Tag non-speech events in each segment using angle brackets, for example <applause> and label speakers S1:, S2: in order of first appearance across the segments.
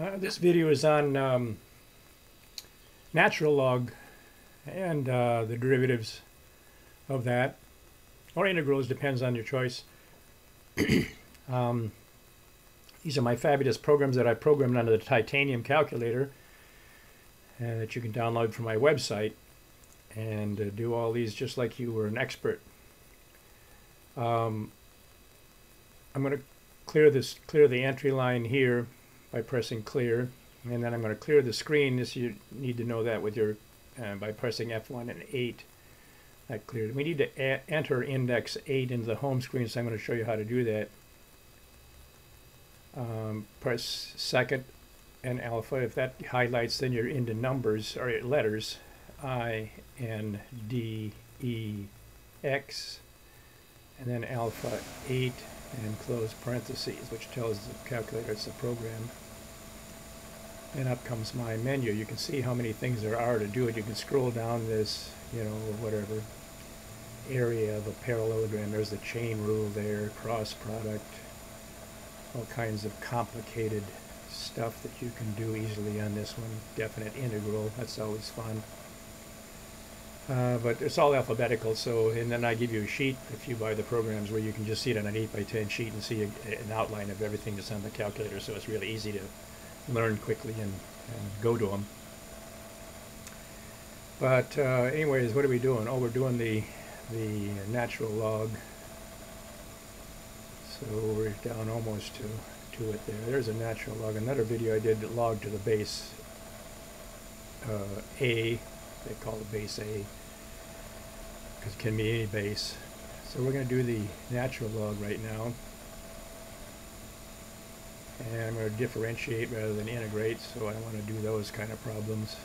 S1: Uh, this video is on um, natural log and uh, the derivatives of that, or integrals, depends on your choice. <coughs> um, these are my fabulous programs that I programmed under the titanium calculator and uh, that you can download from my website and uh, do all these just like you were an expert. Um, I'm going to clear this, clear the entry line here by pressing clear. And then I'm going to clear the screen. This you need to know that with your uh, by pressing F1 and 8. That cleared. We need to enter index 8 into the home screen, so I'm going to show you how to do that. Um, press second and alpha. If that highlights, then you're into numbers or letters. I, N, D, E, X, and then alpha 8 and close parentheses, which tells the calculator it's a program. And up comes my menu. You can see how many things there are to do it. You can scroll down this, you know, whatever area of a parallelogram. There's the chain rule there, cross product, all kinds of complicated stuff that you can do easily on this one. Definite integral, that's always fun. Uh, but it's all alphabetical, so, and then I give you a sheet if you buy the programs where you can just see it on an 8 by 10 sheet and see a, an outline of everything that's on the calculator, so it's really easy to learn quickly and, and go to them. But uh, anyways, what are we doing? Oh, we're doing the, the natural log. So we're down almost to, to it there. There's a natural log. Another video I did log to the base uh, A. They call it base A because it can be any base. So we're going to do the natural log right now. And I'm going to differentiate rather than integrate, so I don't want to do those kind of problems.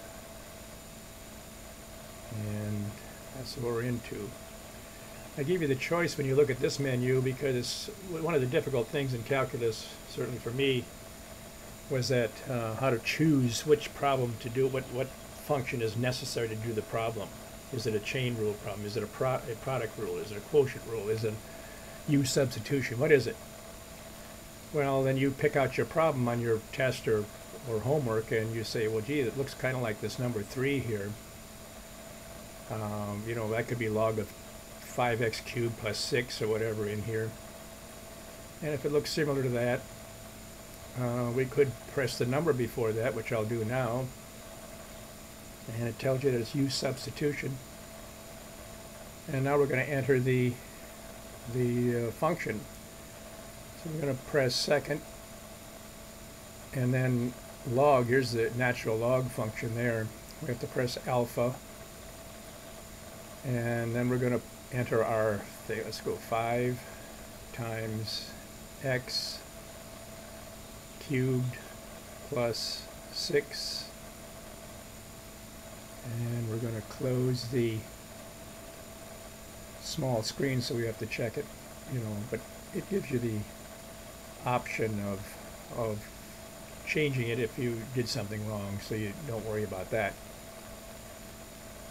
S1: And that's what we're into. I give you the choice when you look at this menu because one of the difficult things in calculus, certainly for me, was that uh, how to choose which problem to do, what, what function is necessary to do the problem. Is it a chain rule problem? Is it a, pro a product rule? Is it a quotient rule? Is it U substitution? What is it? Well, then you pick out your problem on your test or, or homework and you say, well, gee, it looks kind of like this number 3 here. Um, you know, that could be log of 5x cubed plus 6 or whatever in here. And if it looks similar to that, uh, we could press the number before that, which I'll do now and it tells you that it's U substitution. And now we're going to enter the the uh, function. So we're going to press second and then log. Here's the natural log function there. We have to press alpha and then we're going to enter our thing. Let's go 5 times x cubed plus 6 and we're going to close the small screen so we have to check it you know but it gives you the option of of changing it if you did something wrong so you don't worry about that.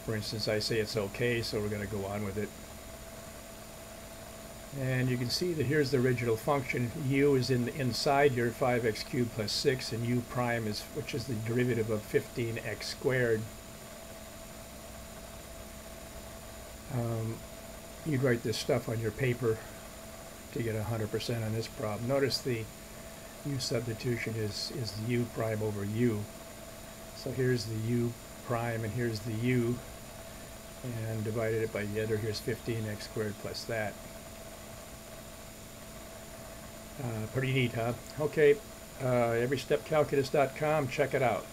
S1: For instance I say it's okay so we're going to go on with it. And you can see that here's the original function. U is in the inside your 5x cubed plus 6 and u prime is which is the derivative of 15x squared um, you'd write this stuff on your paper to get 100% on this problem. Notice the u substitution is, is the u prime over u. So here's the u prime and here's the u and divided it by the other here's 15x squared plus that. Uh, pretty neat, huh? Okay, uh, everystepcalculus.com, check it out.